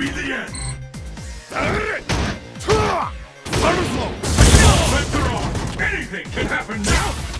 be the end! Anything can happen now!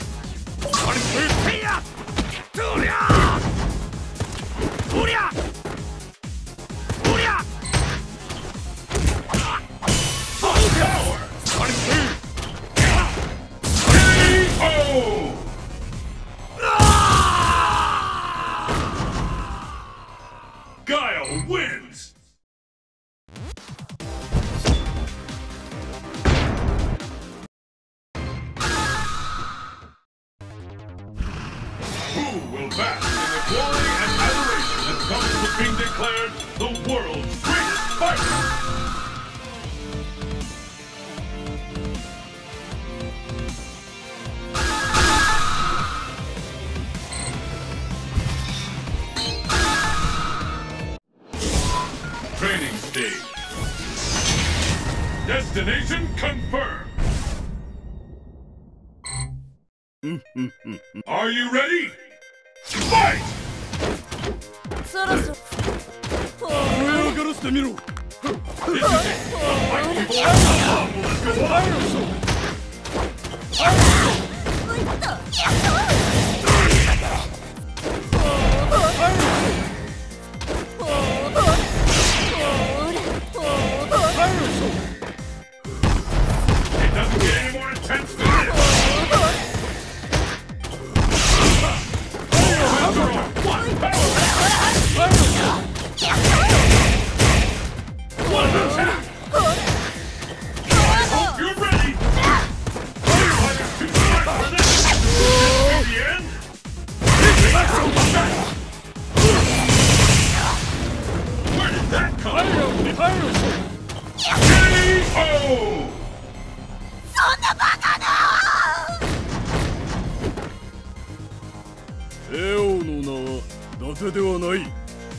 ない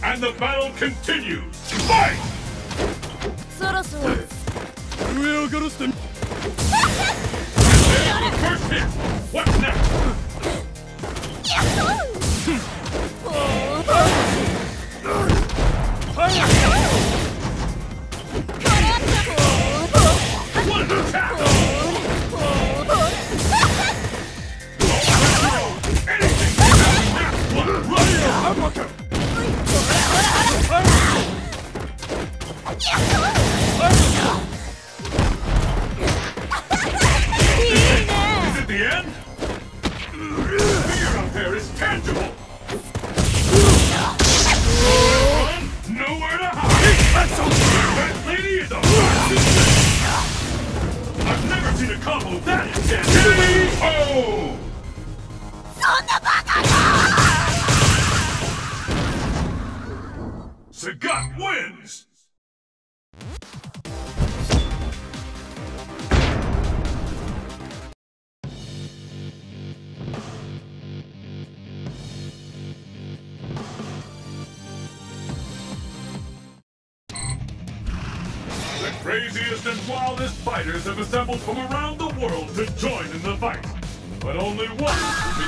And the battle continues! Fight! そろそろ上上がらせて First hit! What's next? to combo that! K.O. そんなバカか Sagat wins! The craziest and wildest fighters have assembled from around but only one.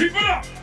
Keep it up!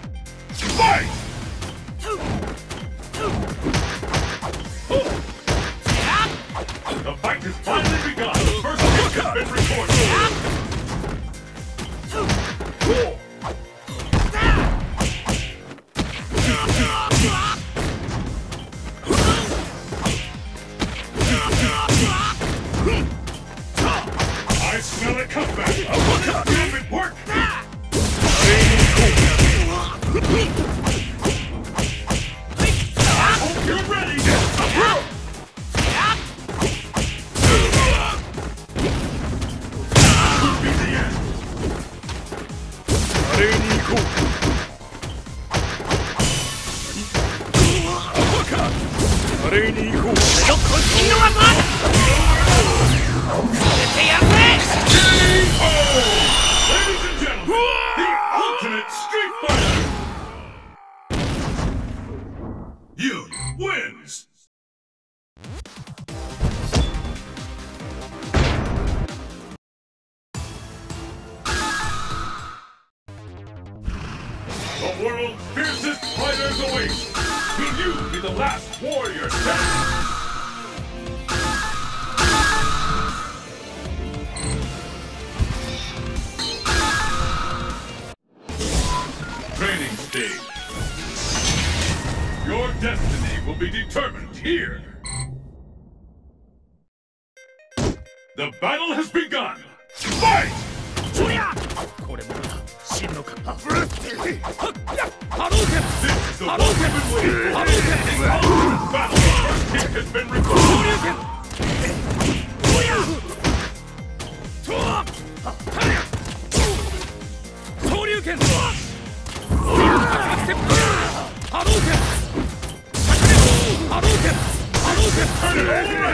Hunter!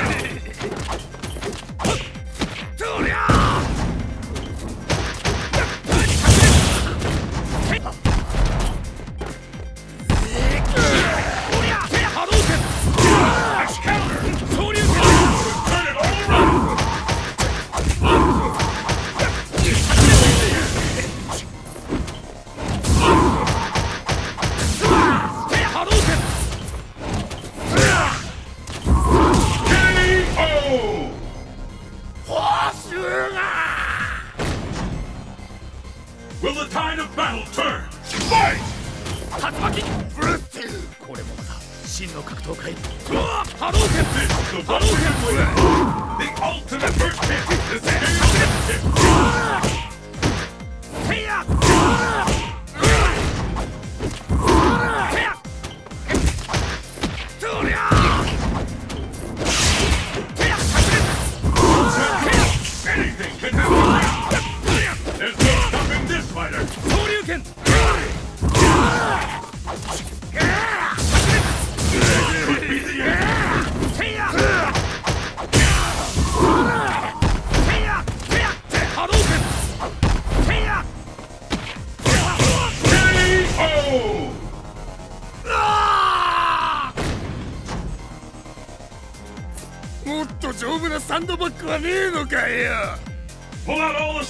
サンドバッグはねえのかよ Pull out all the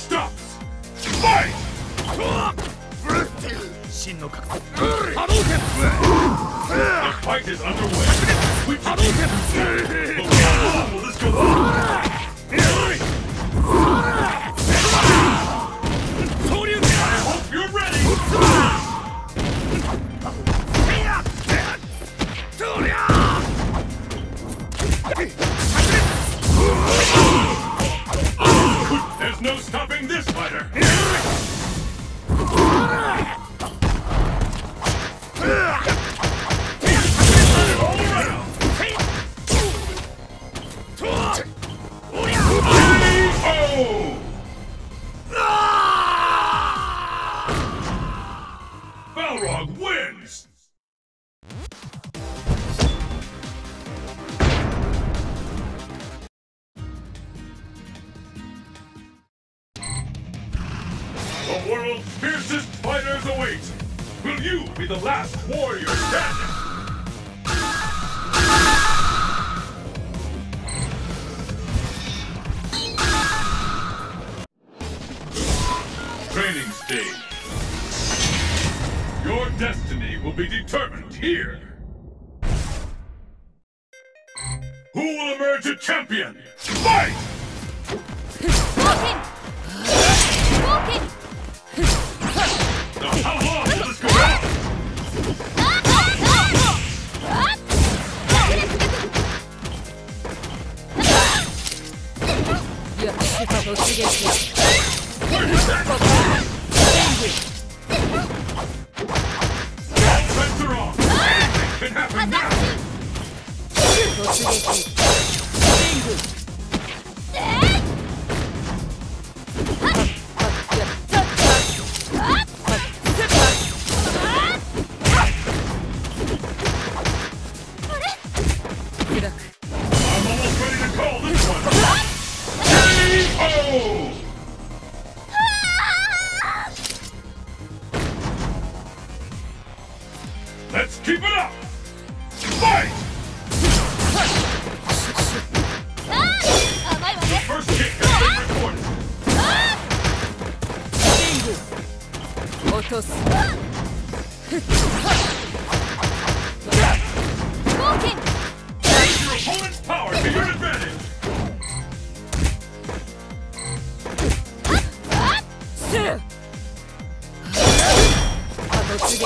突撃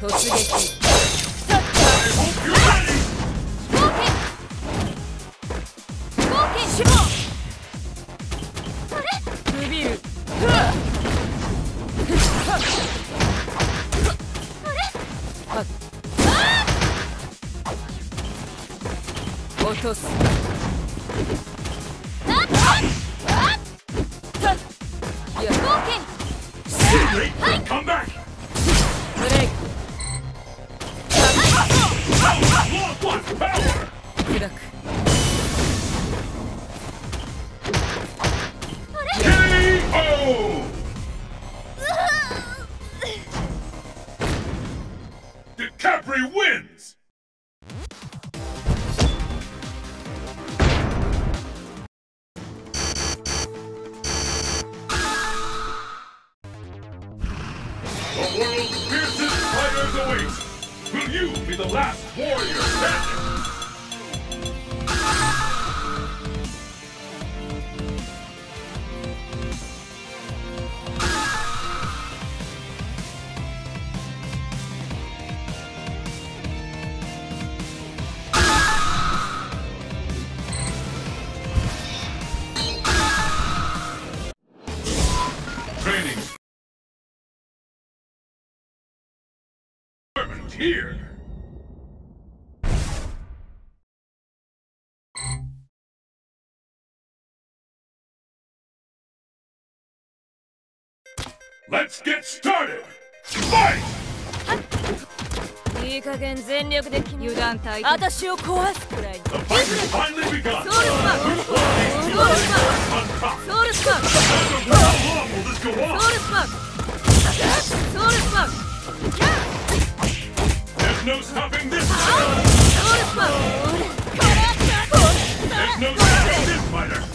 突撃落とす here! Let's get started! Fight! いい加減全力で油断対私を壊すくらいに。ソウルスパンソウルスパンソウルスパンソウルスパンソウルスパン There's no stopping this fighter!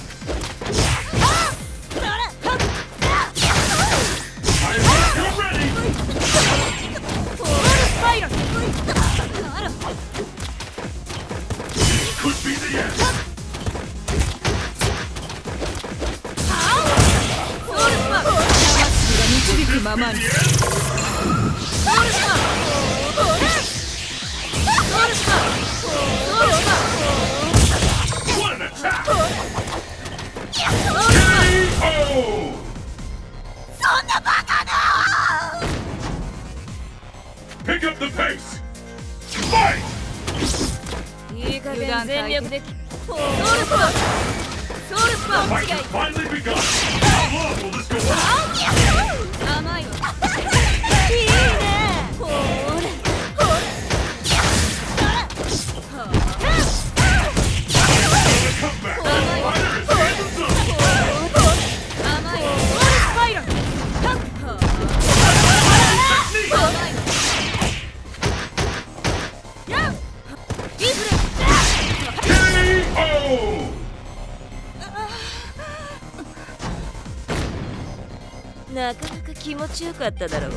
強かっただろう？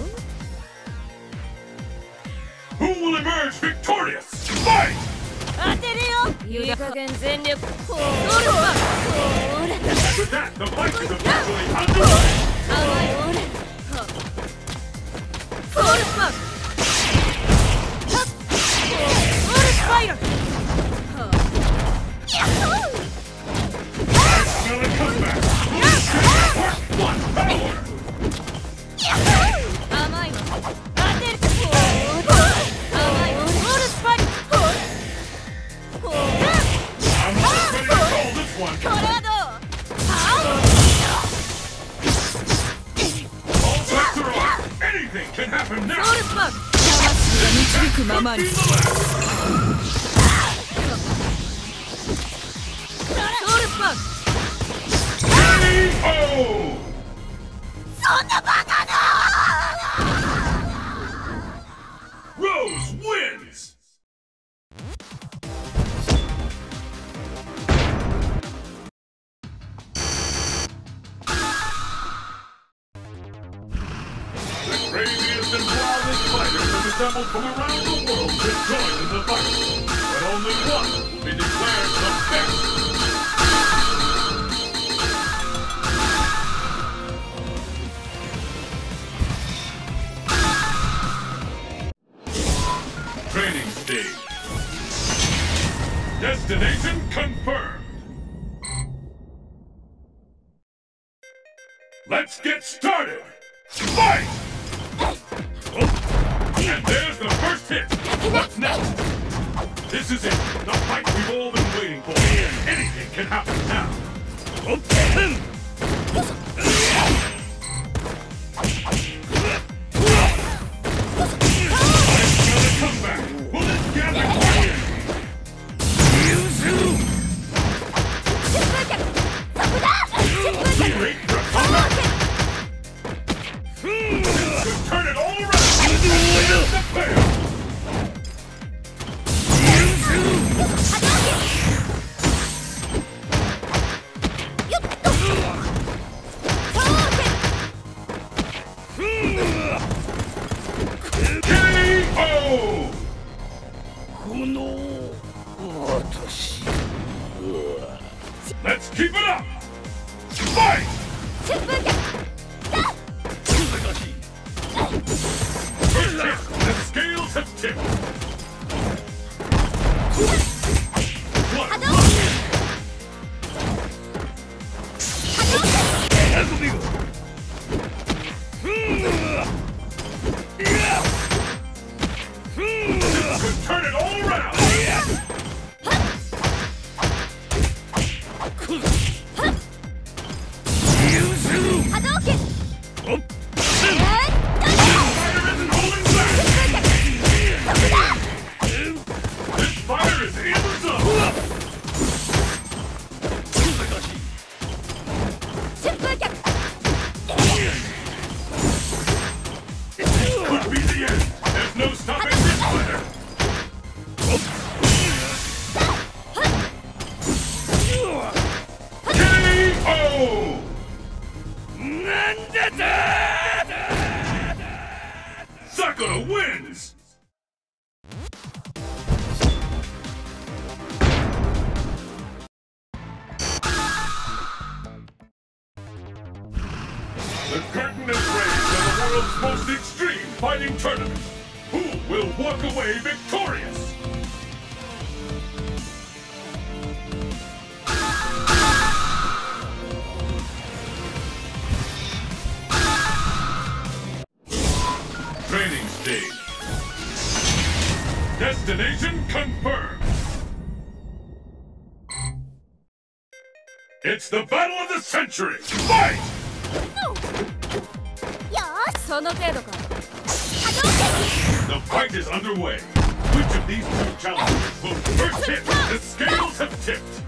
女 Huh? the battle of the century! Fight! The fight is underway. Which of these two challengers will first hit the scales have tipped?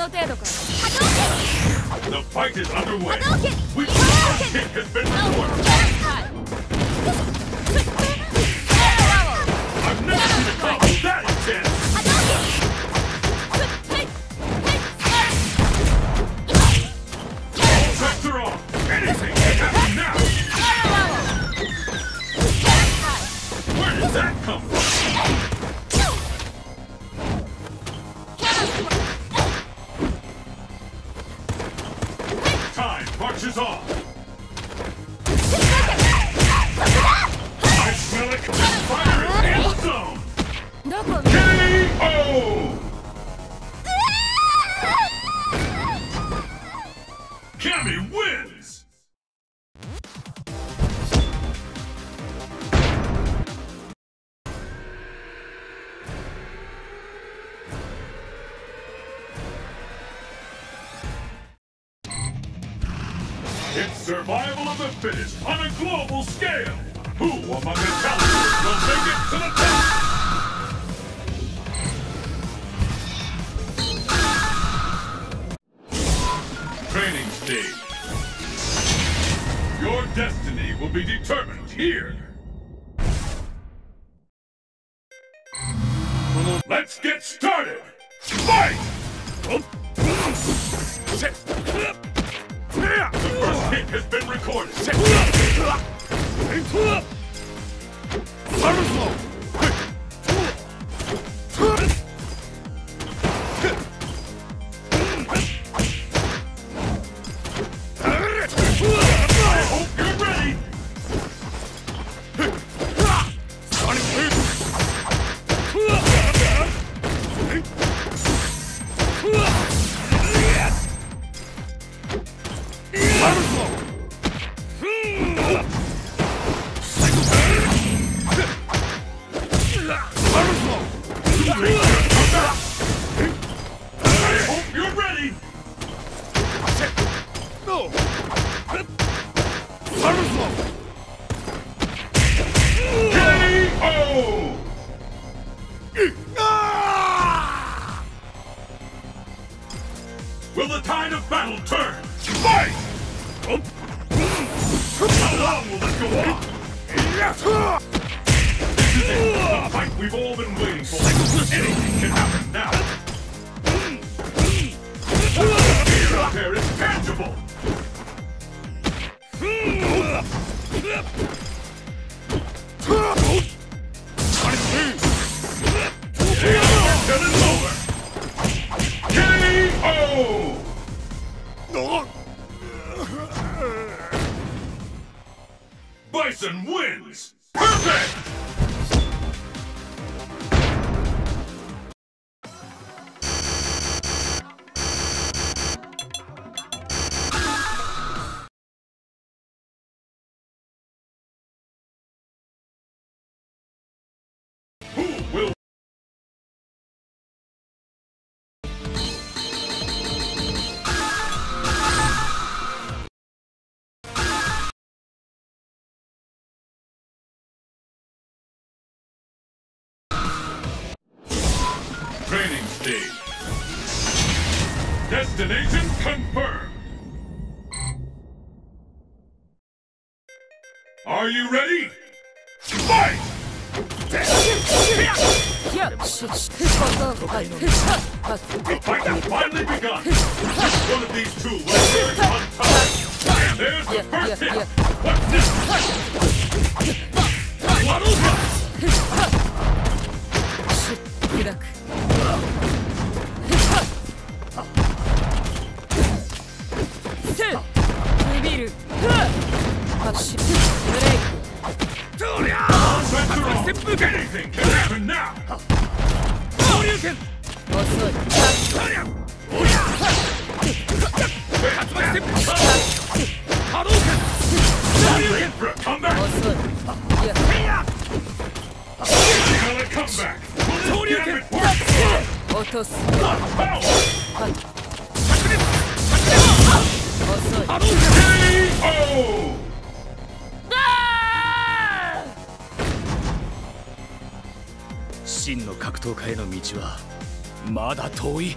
The fight is underway! Hadouken! We... Hadouken! has been reported! Destination confirmed! Are you ready? Fight! The fight has finally begun! One of these two will emerge on top! And there's the first hit! What's next? Waddle Rush! 発しブレイクそりゃあ接風剣昇竜剣遅いそりゃおりゃ竜剣遅いいやいや昇竜剣落とすはい K.O. 真の格闘家への道はまだ遠い。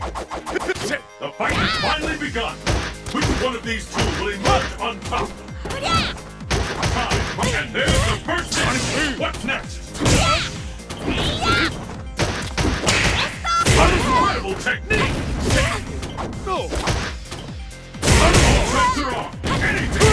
The fight has finally begun! Which one of these two will emerge on top? Time! And there's the first hit! What's next? Incredible technique! No! Unbelievable tricks! Anything!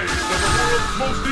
of the world's most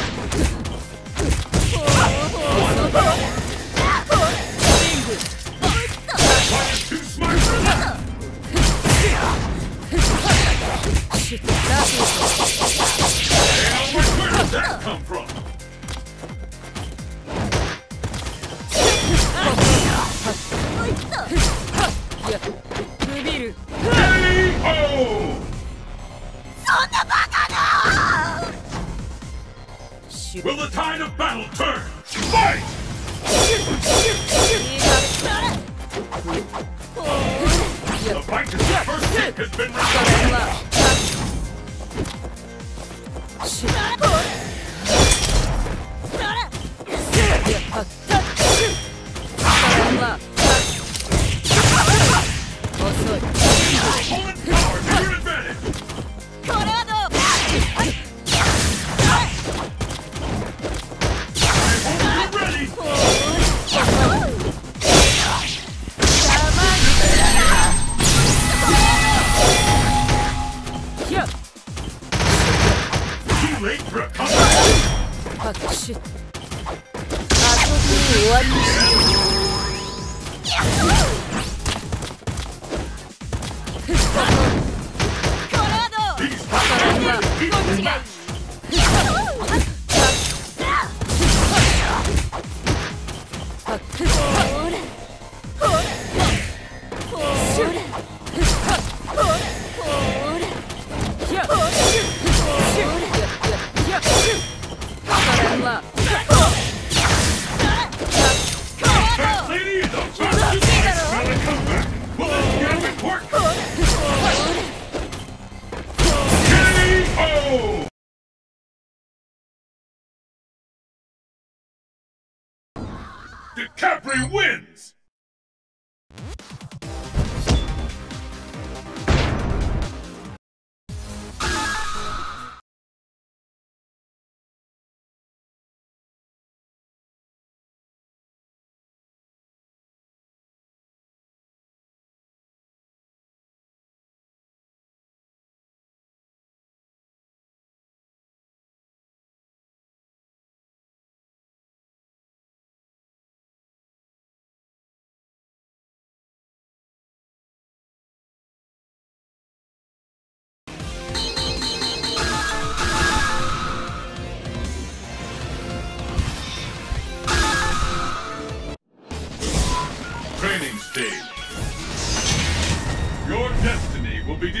should be that easy. Where did that come from? Will the tide of battle turn? Fight! The fight to the first has been!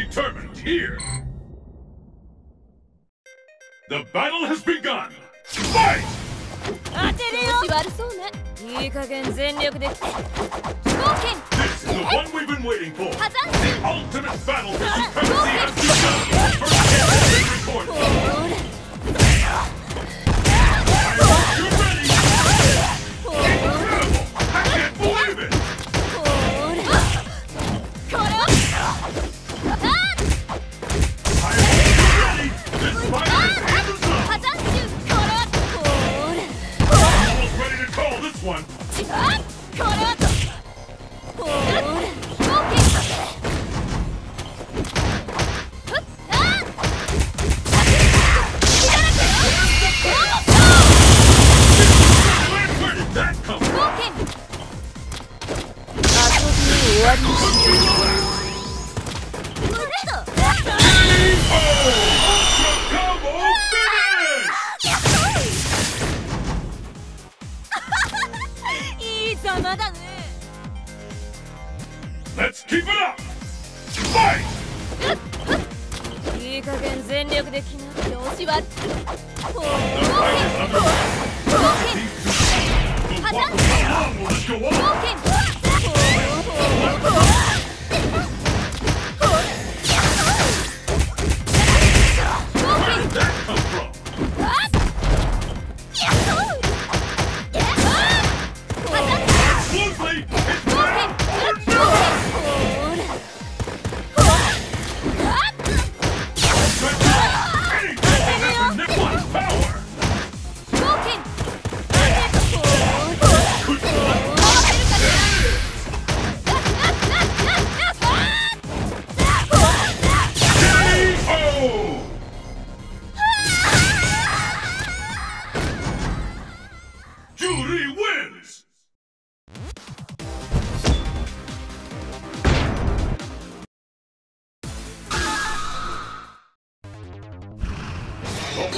determined here. The battle has begun. Fight! 悪そうねいい加減全力で This is the one we've been waiting for. The ultimate battle for supremacy has begun. First hit This one. Where did that come from? 邪魔だね。Let's keep it up! Fight! いい加減全力でって押しって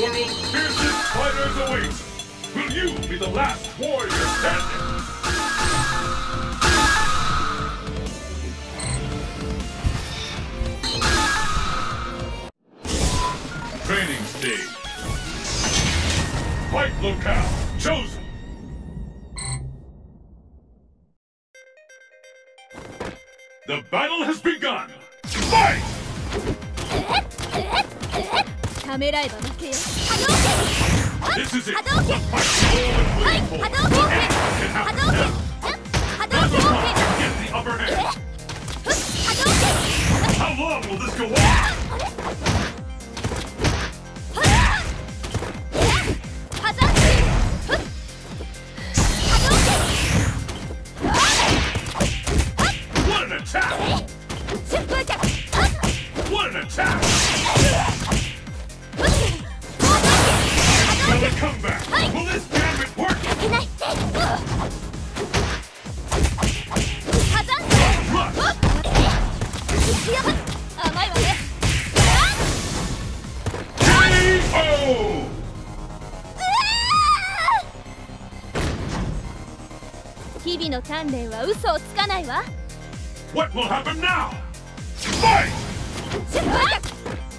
world's fiercest fighters await! Will you be the last warrior standing? Training stage. Fight locale ためらえば負けよ。波動拳。波動拳はい波動拳。波動拳。波動拳。波動拳。波動拳鍛錬は嘘をつかないわ What will happen now? Fight!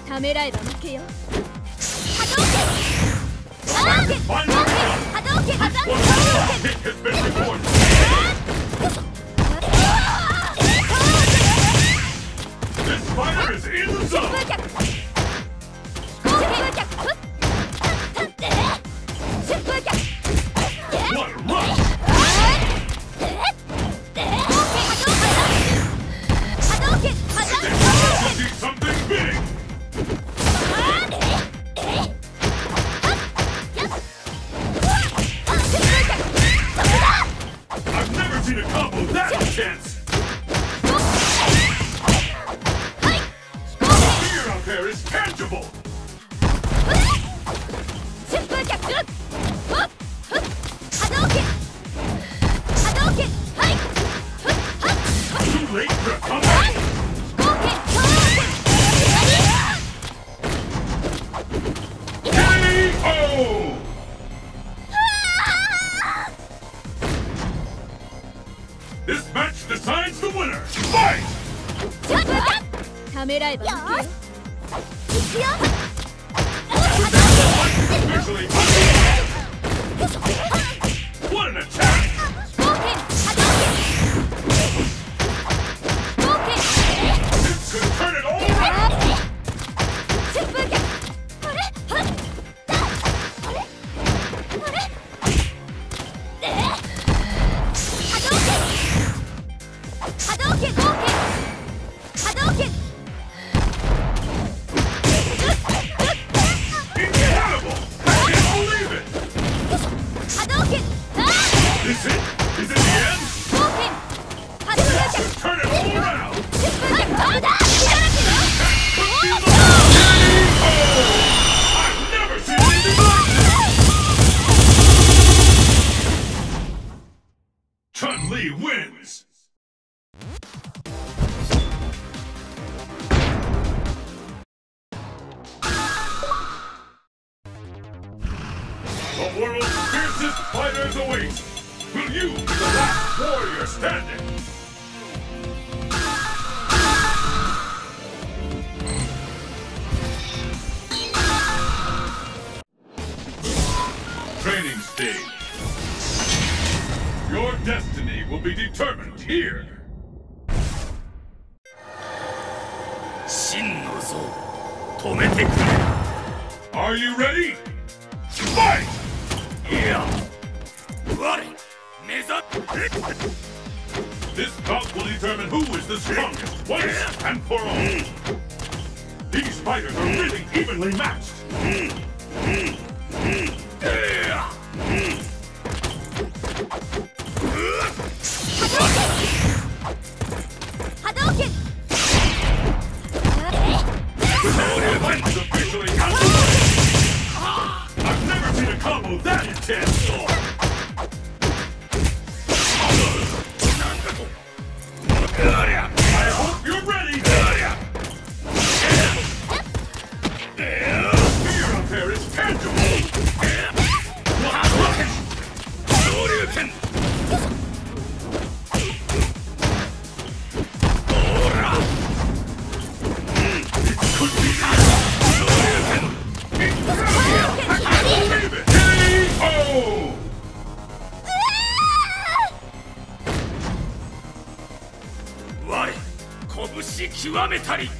ためらえば負けよ波動拳波動拳波動拳波動拳 untouchable! This bout will determine who is the strongest once and for all. These fighters are really evenly matched. Hadouken! I've never seen a combo that intense! めたり。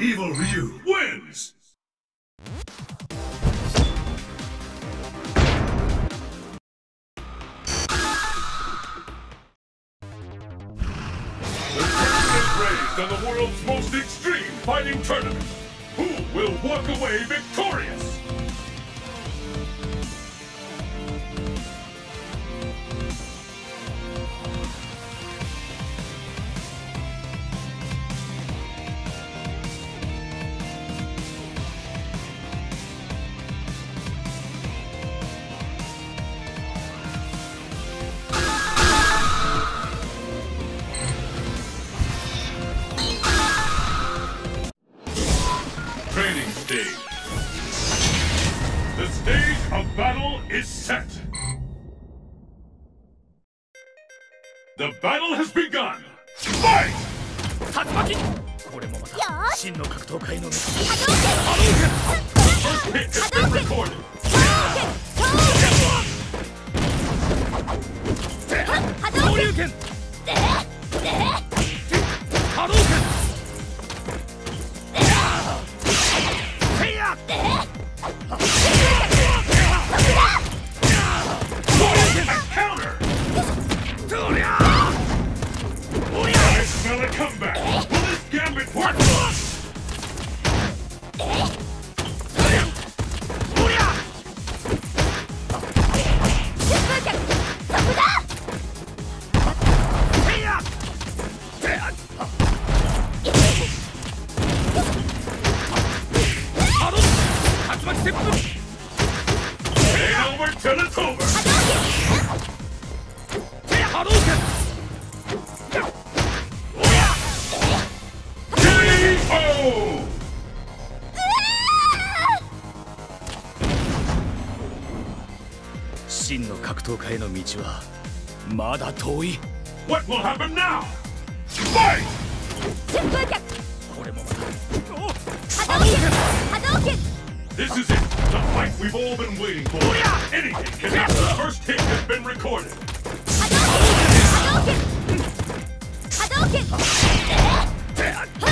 Evil Ryu wins! The tension is raised on the world's most extreme fighting tournament. Who will walk away victorious? 格闘家への道はまだ遠い先風脚これもまた波動拳波動拳 This is it! The fight we've all been waiting for! Anything can happen! The first hit has been recorded! Hadouken! Hadouken! Hadouken!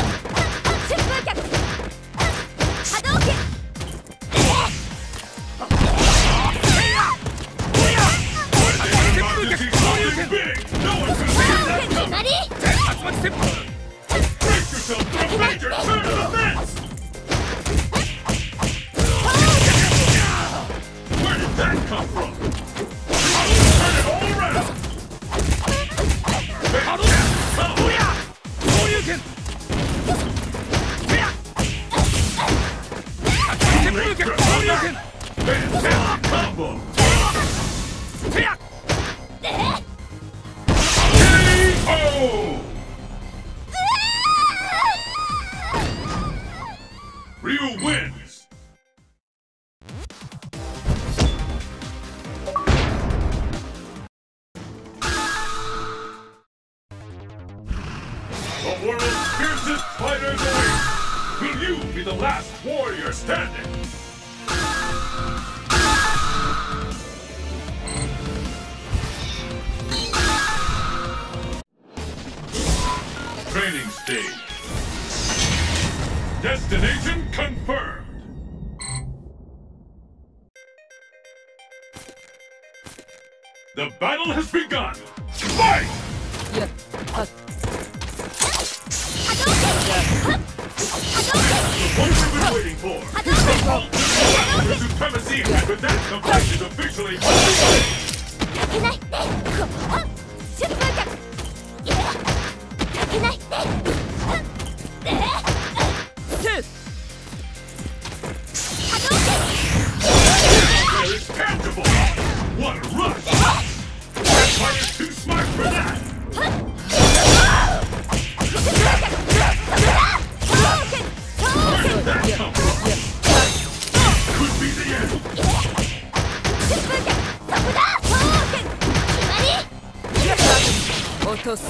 とす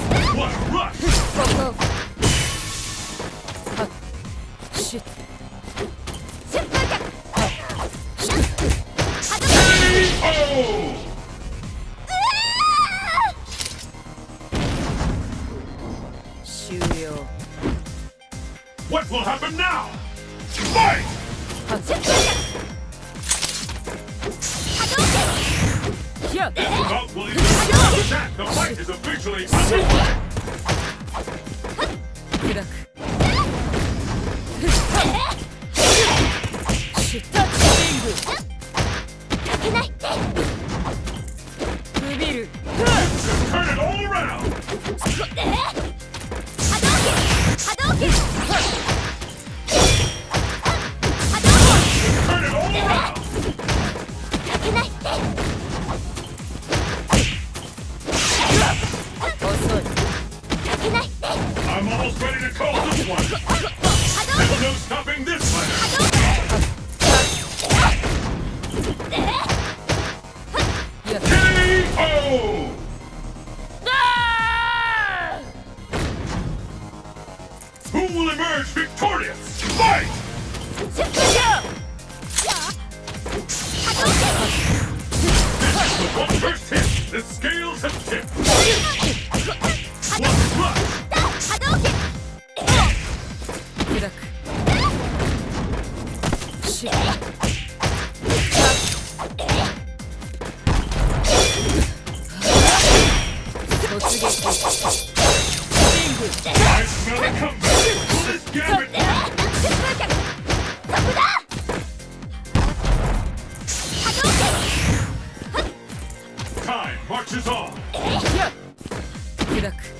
olacak.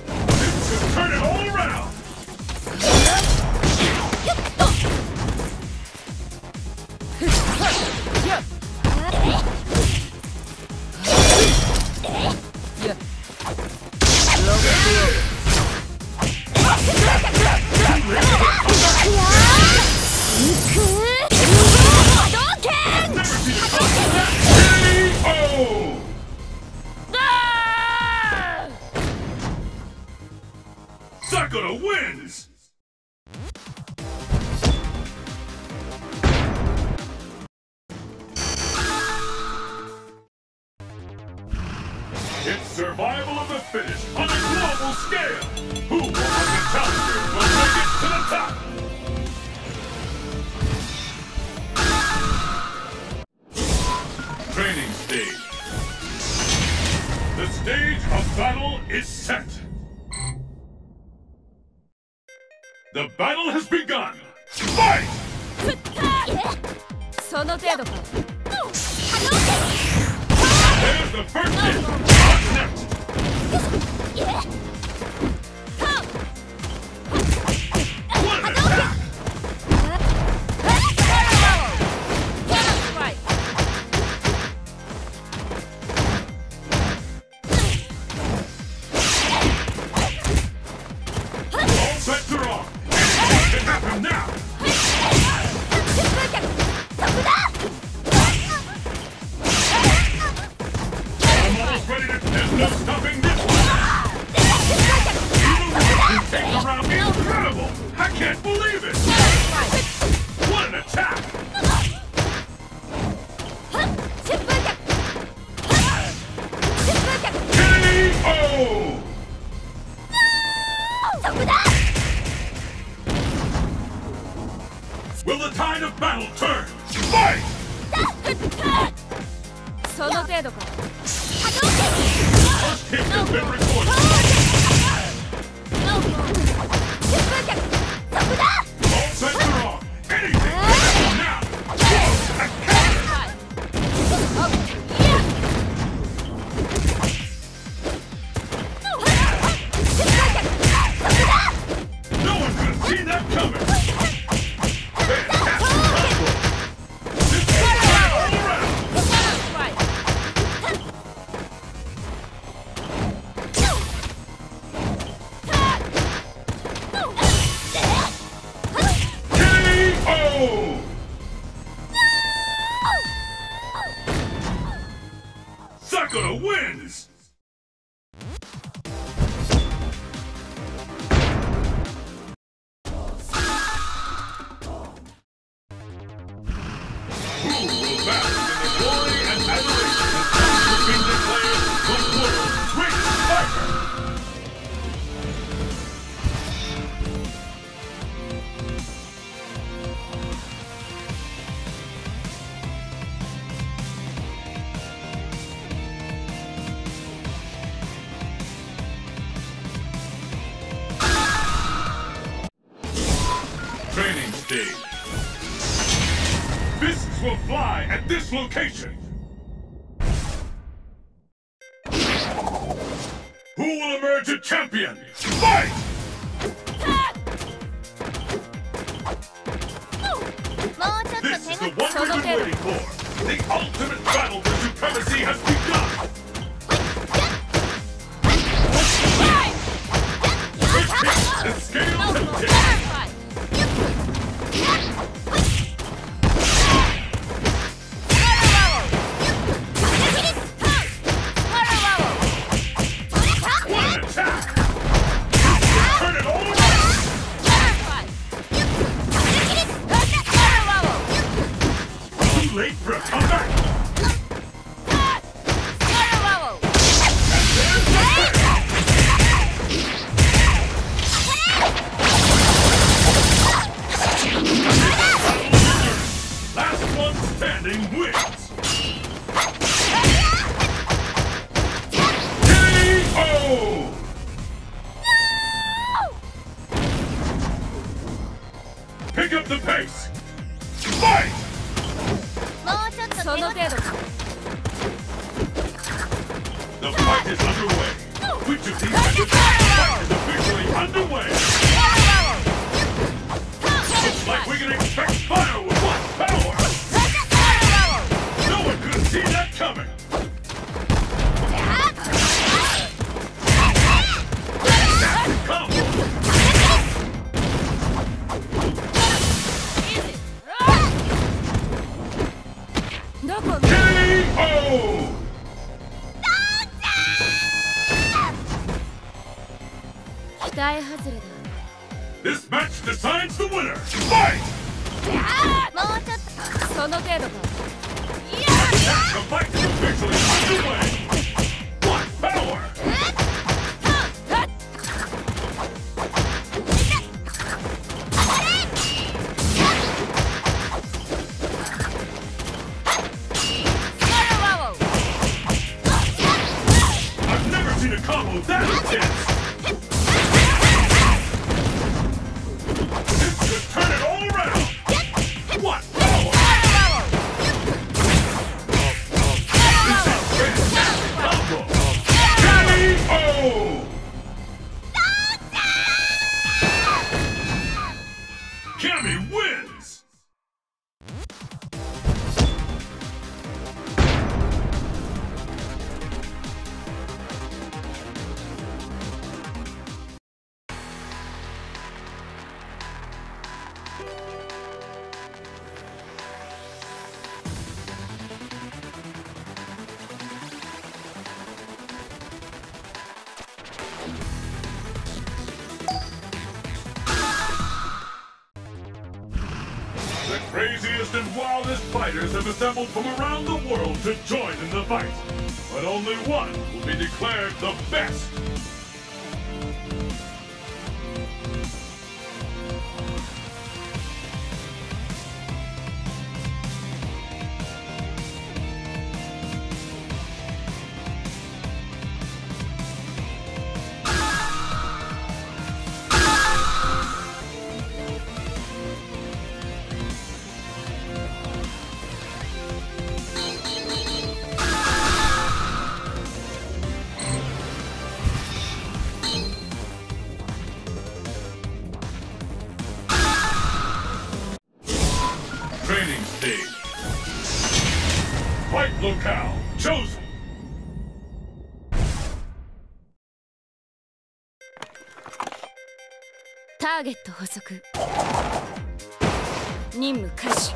been smartest and wildest fighters have assembled from around the world to join in the fight. But only one will be declared the best ーゲット捕捉任務開始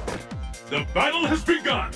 The battle has begun!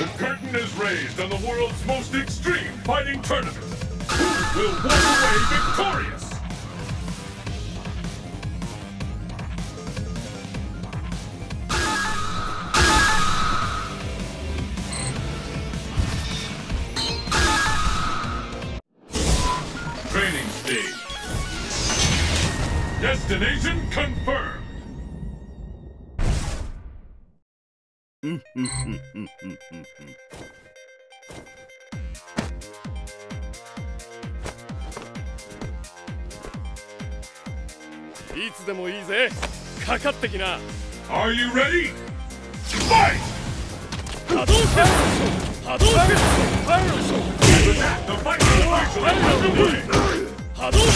The curtain is raised on the world's most extreme fighting tournament. Who will walk away victorious? いつでもいいぜかかってきな Are you ready? Fight! 波動拳波動拳ファイルショーファイルショー波動拳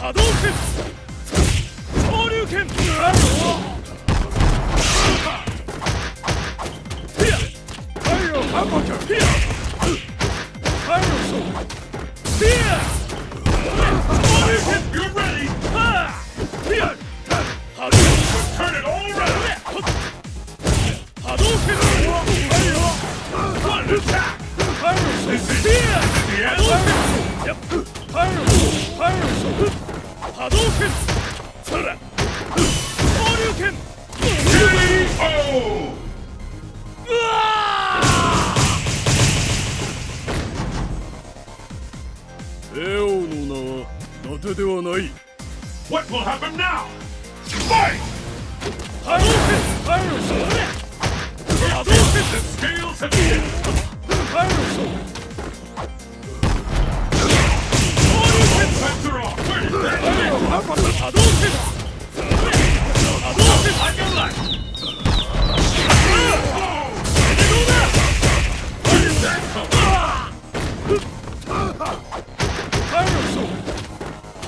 波動拳竜拳 soldier! Iron soldier!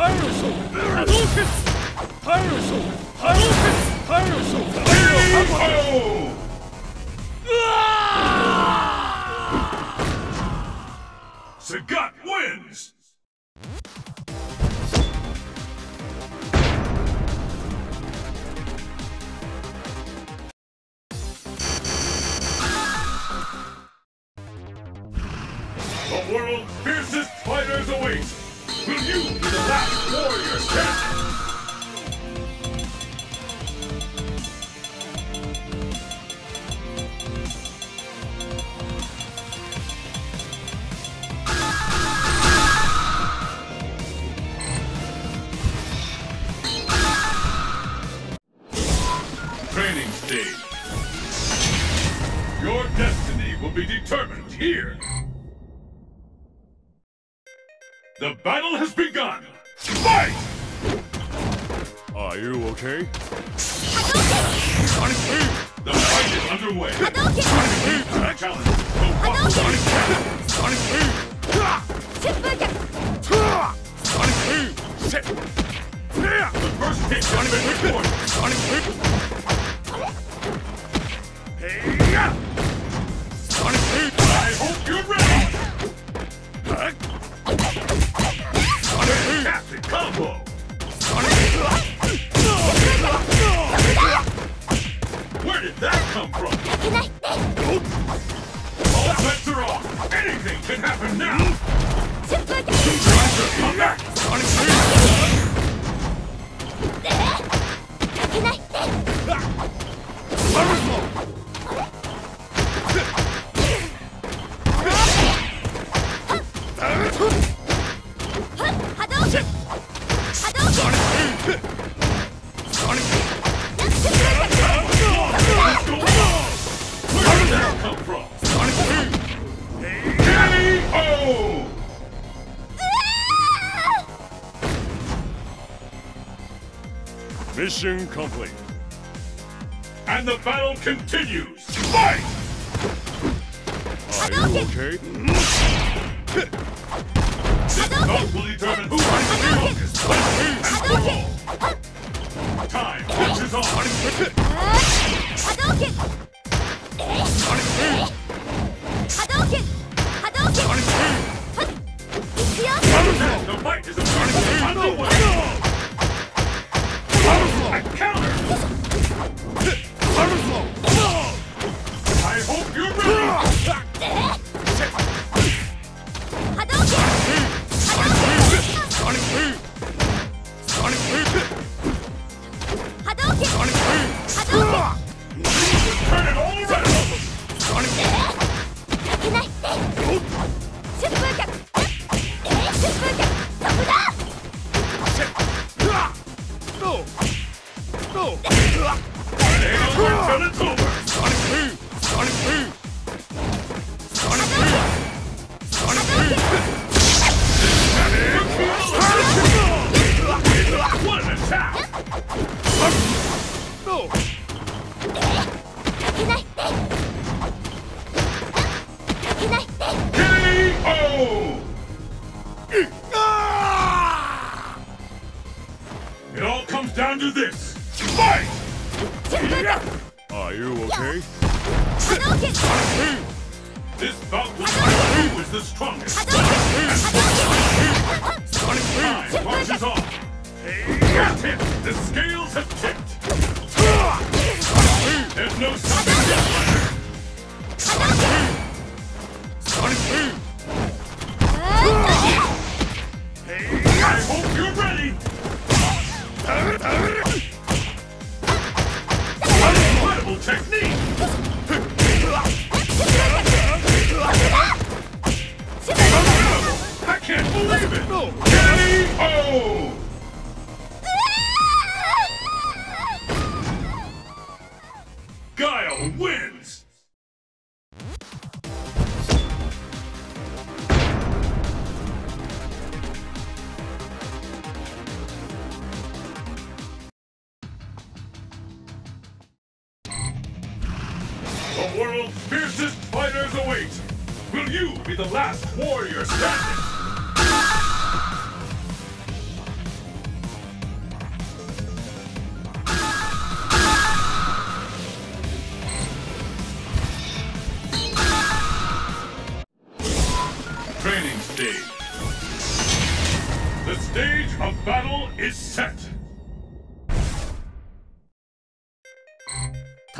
Pyrosoul! Pyrosoul! Pyrosoul! Pyrosoul! The gut wins! Mission complete. And the battle continues!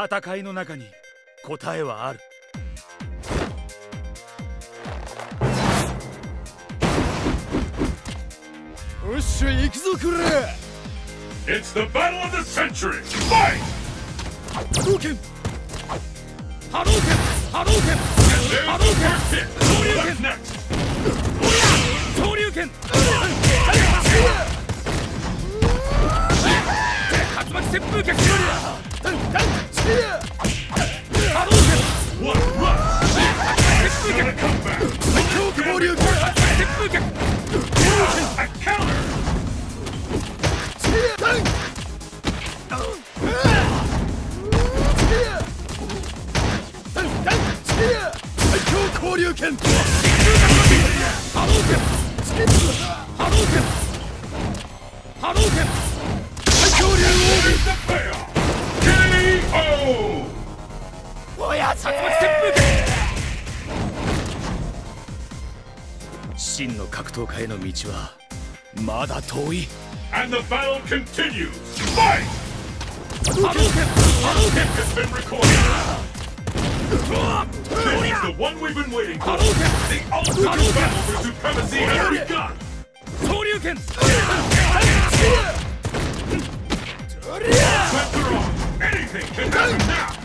戦いの中に答えはあるよし行くぞれ It's the battle of the century! Fight! 拳拳拳拳竜拳竜拳竜拳 And the battle continues! Fight! Hadouken! Hadouken has been recorded! This is the one we've been waiting for! The ultimate battle for supremacy has begun! Shoryuken! Anything can happen now!